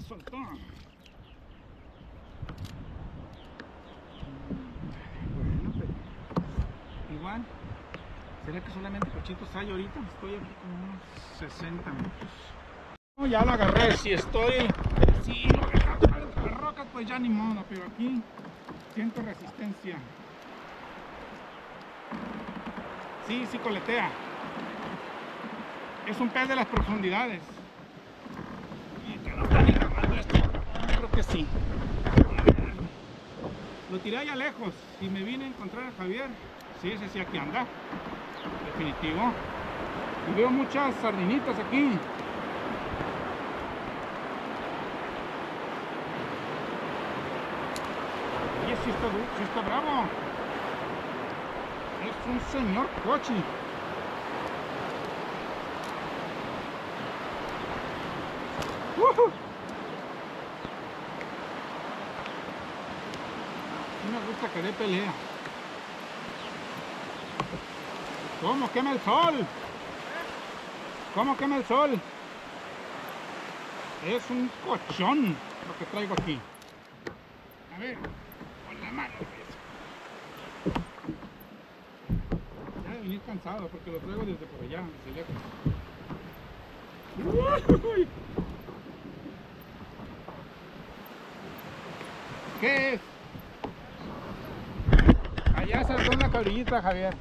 soltó. Igual. ¿Será que solamente cochitos hay ahorita? Estoy aquí como unos 60 minutos. Ya lo agarré. Si estoy. Si lo entre las rocas, pues ya ni modo. Pero aquí siento resistencia. Sí, sí coletea. Es un pez de las profundidades. Y que no está ni grabando esto. Creo que. Lo tiré allá lejos y me vine a encontrar a Javier. Sí, ese sí aquí anda. Definitivo. Y veo muchas sardinitas aquí. Oye, sí está, sí está bravo. Es un señor cochi. Sí me gusta que dé pelea. ¿Cómo quema el sol? ¿Cómo quema el sol? Es un cochón lo que traigo aquí. A ver, con la mano. pues. Ya de venir cansado porque lo traigo desde por allá, desde lejos. Uy. ¿Qué es? Allá saltó una cabrillita, Javier.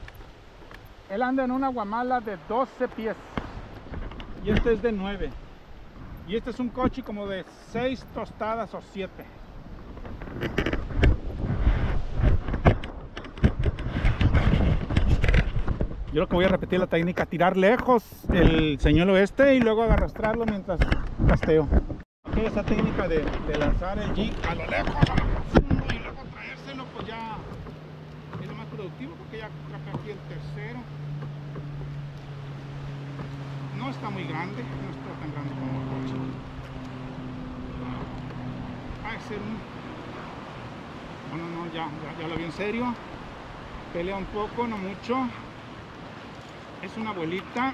Él anda en una guamala de 12 pies. Y este es de 9. Y este es un coche como de 6 tostadas o 7. Yo lo que voy a repetir la técnica, tirar lejos el señuelo este y luego arrastrarlo mientras casteo. Esa técnica de, de lanzar el jig a lo lejos, a lo profundo y luego traérselo, pues ya es lo más porque ya atrapé aquí el tercero. No está muy grande, no está tan grande como el coche. Va a ser un... No, ya, ya, lo vi en serio. Pelea un poco, no mucho. Es una abuelita.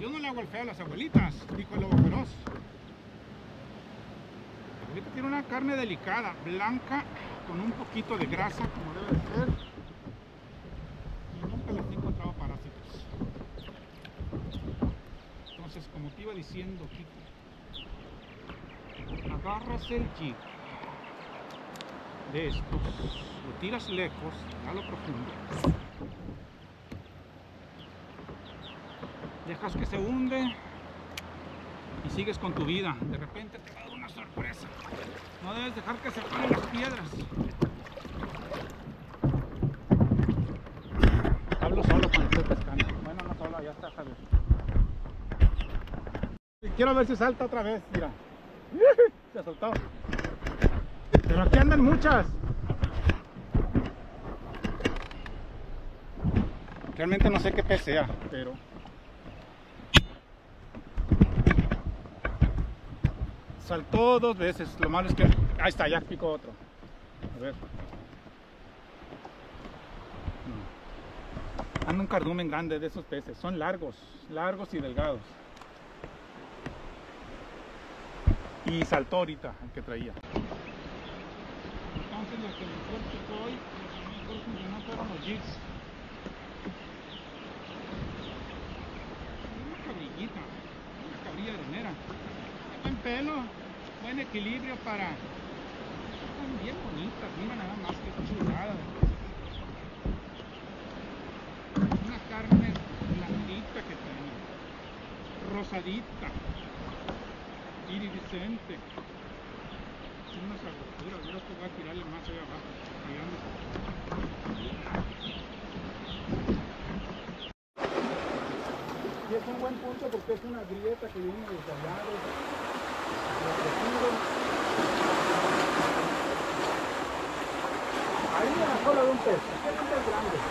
Yo no le hago el feo a las abuelitas, dijo el lobo feroz. Abuelita tiene una carne delicada, blanca, con un poquito de grasa, como debe de ser. Y nunca les he encontrado parásitos. Entonces, como te iba diciendo, Kiko, agarras el jig de estos, lo tiras lejos, a lo profundo, dejas que se hunde y sigues con tu vida. De repente te va a dar una sorpresa. No debes dejar que se paren las piedras. Hablo solo cuando estoy pescando. Bueno, no solo, ya está Javier. Y Quiero ver si salta otra vez, mira. Se soltó. Pero aquí andan muchas. Realmente no sé qué pez sea, pero saltó dos veces. Lo malo es que ahí está, ya picó otro. A ver. No. Anda un cardumen grande de esos peces. Son largos, largos y delgados. Y saltó ahorita el que traía. Entonces lo que mejor picó hoy, lo que mejor funcionó fueron los jigs. Una cabrillita, una cabrilla arenera. Buen pelo, buen equilibrio para... Están bien bonitas, mira nada más que chulada. Una carne blandita que tiene, rosadita, iridiscente. Una sabrosura, yo creo que voy a tirarle más allá abajo. Y es un buen punto porque es una grieta que viene desde allá, desde lo profundo. Cola de un pez, aquí hay un pez grande.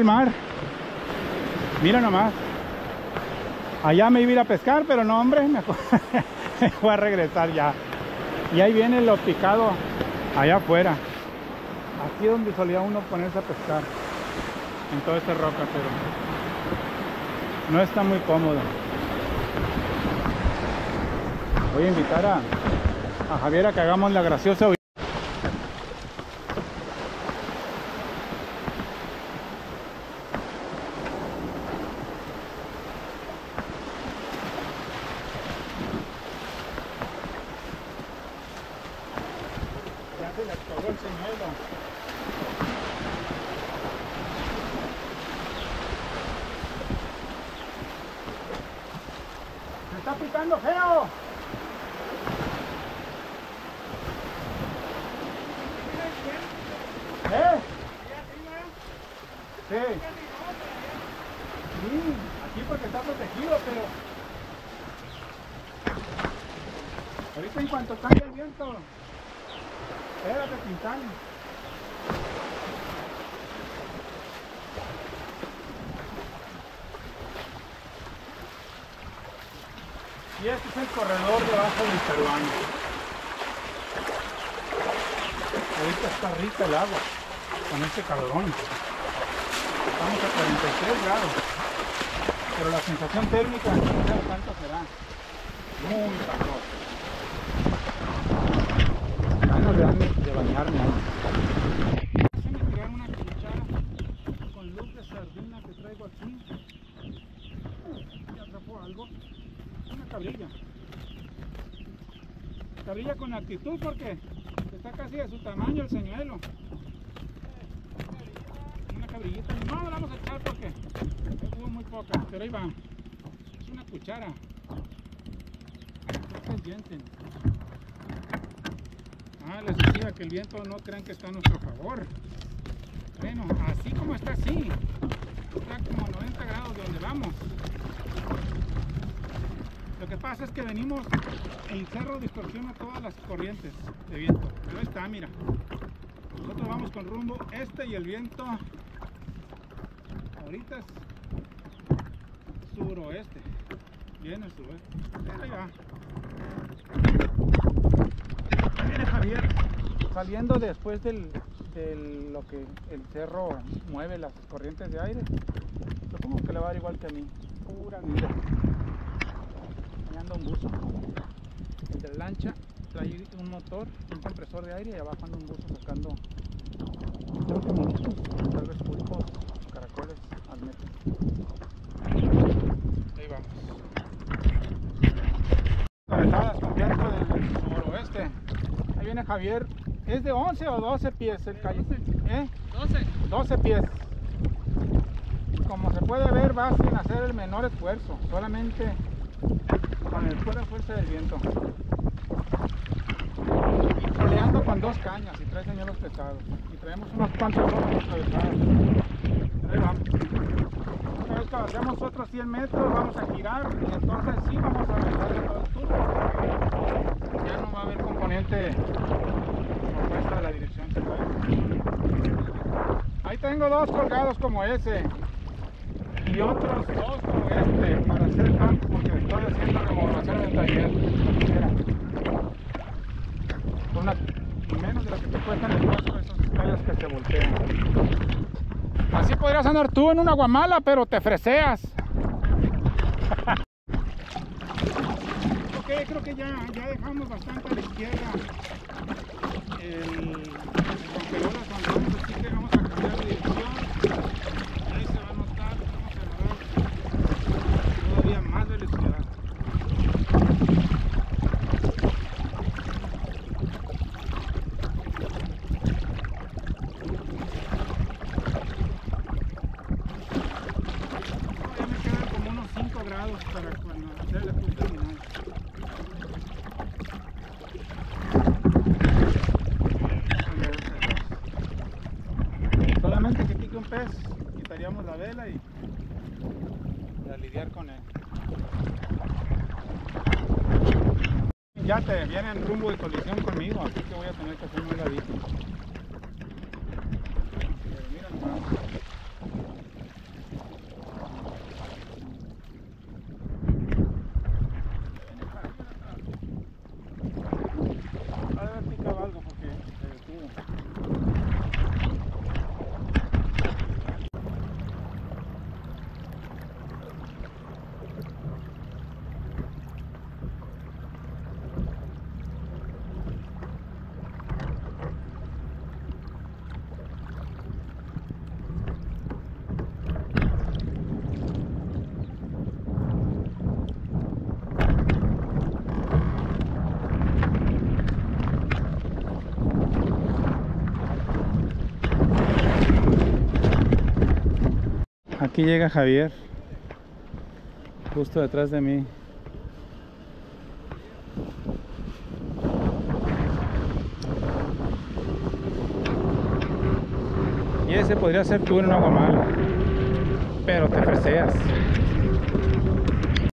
El mar. Mira nomás. Allá me iba a ir a pescar, pero no, hombre, me voy a regresar ya. Y ahí viene lo picado allá afuera. Aquí es donde solía uno ponerse a pescar. En toda esta roca, pero no está muy cómodo. Voy a invitar a, a Javier a que hagamos la graciosa picando feo. ¿Eh? Sí. Sí, aquí porque está protegido, pero... Ahorita en cuanto cambie el viento, espérate, pintando. Y este es el corredor debajo del peruano. Ahorita está rica el agua con este calorón. Estamos a 43 grados. Pero la sensación térmica no sé cuánto será. Muy calor. Ganas de, de bañarme una con luz de sardina que traigo aquí. Cabrilla. Cabrilla con actitud porque está casi de su tamaño el señuelo. Una cabrillita. No la vamos a echar porque hubo muy poca, pero ahí va. Es una cuchara. Este es diente. Ah, les decía que el viento no crean que está a nuestro favor. Bueno, así como está así. Está como a 90 grados de donde vamos. Que pasa es que venimos, el cerro distorsiona todas las corrientes de viento. Pero está, mira. Nosotros vamos con rumbo este y el viento ahorita es suroeste. Viene el suroeste. Ahí va. Viene Javier saliendo después del, del, lo que el cerro mueve las corrientes de aire. Supongo que le va a dar igual que a mí. Pura vida un buzo. de lancha trae un motor, un compresor de aire y abajo anda un buzo sacando creo que monitos, tal vez pulpos, caracoles al metro. Ahí vamos. Cabezadas con viento del noroeste. Ahí viene Javier. ¿Es de 11 o 12 pies el calle? ¿Eh? 12. 12 pies. Como se puede ver va sin hacer el menor esfuerzo, solamente con el fuera fuerza del viento. Y troleando con dos cañas y tres señuelos pesados. Y traemos unos cuantos rojos atravesados. Ahí. Una vez que avancemos otros 100 metros vamos a girar y entonces sí vamos a aventar todo el tour. Ya no va a haber componente opuesto a la dirección Ahí tengo dos colgados como ese y otros dos como este para hacer campo porque estoy haciendo remodelación en el taller. Una, menos de lo que te cuestan el paso esos escaleras que se voltean. Así podrías andar tú en una guamala pero te freseas. Ok creo que ya, ya dejamos bastante a la izquierda para cuando sea la contaminación. Solamente que pique un pez, quitaríamos la vela y a lidiar con él. Ya te vienen rumbo de colisión conmigo, así que voy a tener que hacer muy ladito. Aquí llega Javier, justo detrás de mí. Y ese podría ser tú en una guamala, pero te freseas.